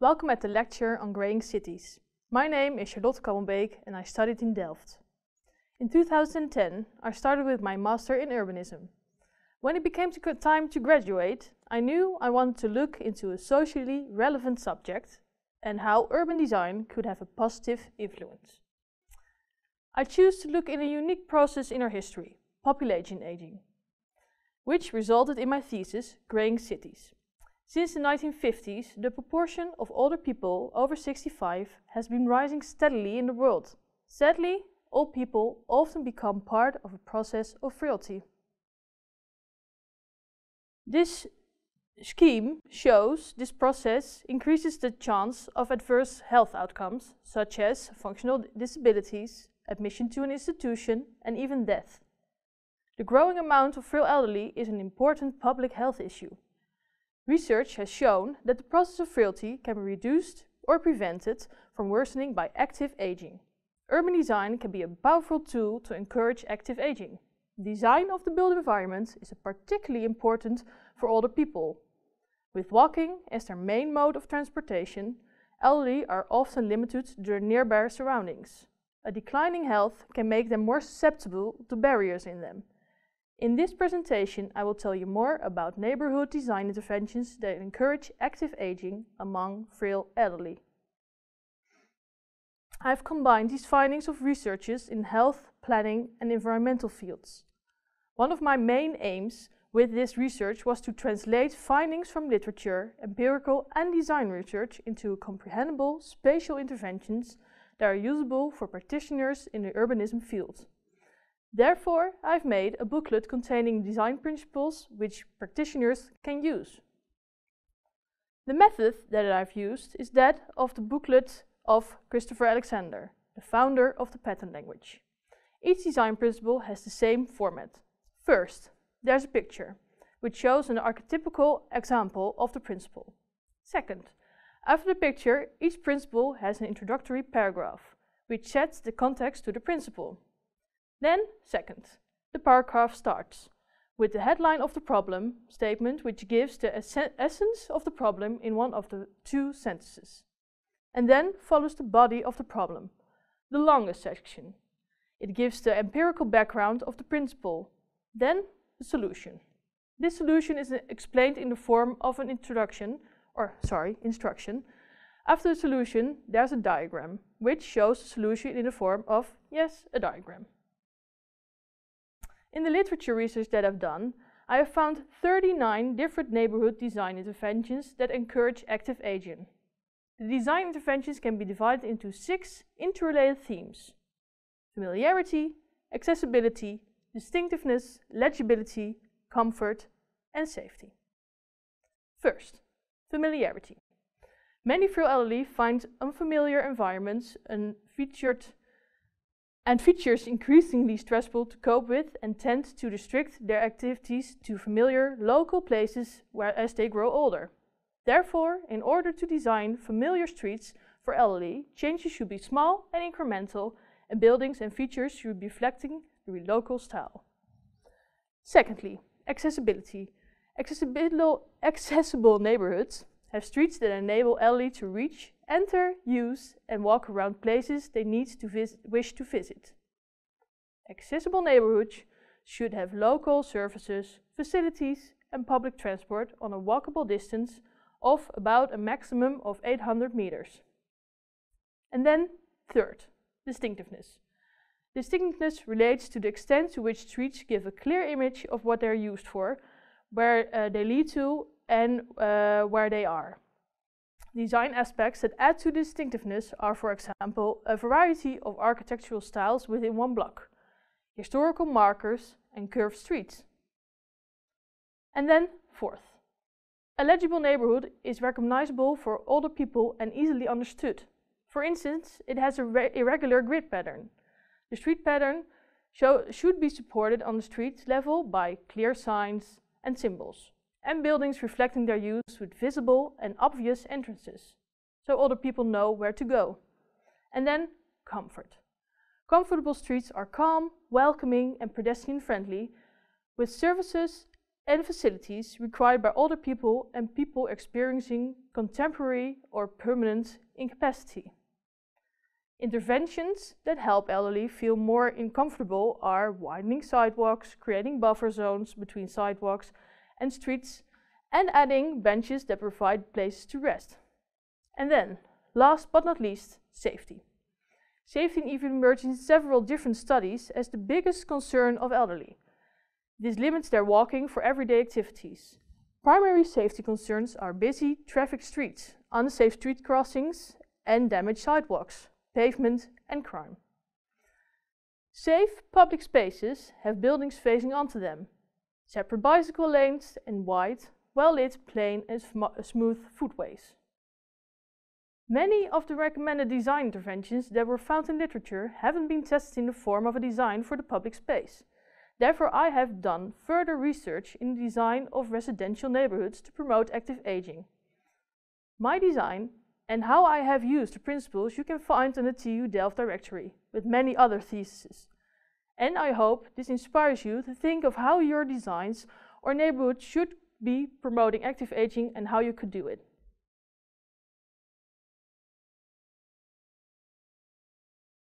Welcome at the lecture on greying cities. My name is Charlotte Kallenbeek and I studied in Delft. In 2010, I started with my master in urbanism. When it became time to graduate, I knew I wanted to look into a socially relevant subject and how urban design could have a positive influence. I choose to look in a unique process in our history, population aging, which resulted in my thesis, Greying Cities. Since the 1950s, the proportion of older people over 65 has been rising steadily in the world. Sadly, old people often become part of a process of frailty. This scheme shows this process increases the chance of adverse health outcomes, such as functional disabilities, admission to an institution, and even death. The growing amount of frail elderly is an important public health issue. Research has shown that the process of frailty can be reduced or prevented from worsening by active aging. Urban design can be a powerful tool to encourage active aging. Design of the built environment is particularly important for older people. With walking as their main mode of transportation, elderly are often limited to their nearby surroundings. A declining health can make them more susceptible to barriers in them, in this presentation, I will tell you more about neighborhood design interventions that encourage active aging among frail elderly. I have combined these findings of researchers in health, planning and environmental fields. One of my main aims with this research was to translate findings from literature, empirical and design research into comprehensible spatial interventions that are usable for practitioners in the urbanism field. Therefore, I've made a booklet containing design principles which practitioners can use. The method that I've used is that of the booklet of Christopher Alexander, the founder of the pattern language. Each design principle has the same format. First, there's a picture, which shows an archetypical example of the principle. Second, after the picture, each principle has an introductory paragraph, which sets the context to the principle. Then, second, the paragraph starts with the headline of the problem statement which gives the essence of the problem in one of the two sentences. And then follows the body of the problem, the longest section. It gives the empirical background of the principle, then the solution. This solution is uh, explained in the form of an introduction, or sorry, instruction. After the solution, there's a diagram, which shows the solution in the form of, yes, a diagram. In the literature research that I've done, I have found 39 different neighborhood design interventions that encourage active aging. The design interventions can be divided into six interrelated themes. Familiarity, accessibility, distinctiveness, legibility, comfort, and safety. First, familiarity. Many frail elderly find unfamiliar environments and featured and features increasingly stressful to cope with and tend to restrict their activities to familiar local places where, as they grow older. Therefore, in order to design familiar streets for elderly, changes should be small and incremental, and buildings and features should be reflecting the local style. Secondly, accessibility. Accessible, accessible neighborhoods have streets that enable elderly to reach enter, use and walk around places they need to wish to visit. Accessible neighborhoods should have local services, facilities and public transport on a walkable distance of about a maximum of 800 meters. And then, third, distinctiveness. Distinctiveness relates to the extent to which streets give a clear image of what they're used for, where uh, they lead to and uh, where they are. Design aspects that add to distinctiveness are, for example, a variety of architectural styles within one block, historical markers and curved streets. And then, fourth, a legible neighborhood is recognizable for older people and easily understood. For instance, it has a irregular grid pattern. The street pattern should be supported on the street level by clear signs and symbols and buildings reflecting their use with visible and obvious entrances, so other people know where to go. And then comfort. Comfortable streets are calm, welcoming and pedestrian friendly, with services and facilities required by older people and people experiencing contemporary or permanent incapacity. Interventions that help elderly feel more uncomfortable are widening sidewalks, creating buffer zones between sidewalks and streets, and adding benches that provide places to rest. And then, last but not least, safety. Safety even emerged in several different studies as the biggest concern of elderly. This limits their walking for everyday activities. Primary safety concerns are busy traffic streets, unsafe street crossings, and damaged sidewalks pavement and crime. Safe public spaces have buildings facing onto them, separate bicycle lanes and wide, well-lit, plain and smooth footways. Many of the recommended design interventions that were found in literature haven't been tested in the form of a design for the public space. Therefore, I have done further research in the design of residential neighborhoods to promote active aging. My design and how I have used the principles you can find in the TU Delft directory, with many other theses. And I hope this inspires you to think of how your designs or neighborhood should be promoting active aging and how you could do it.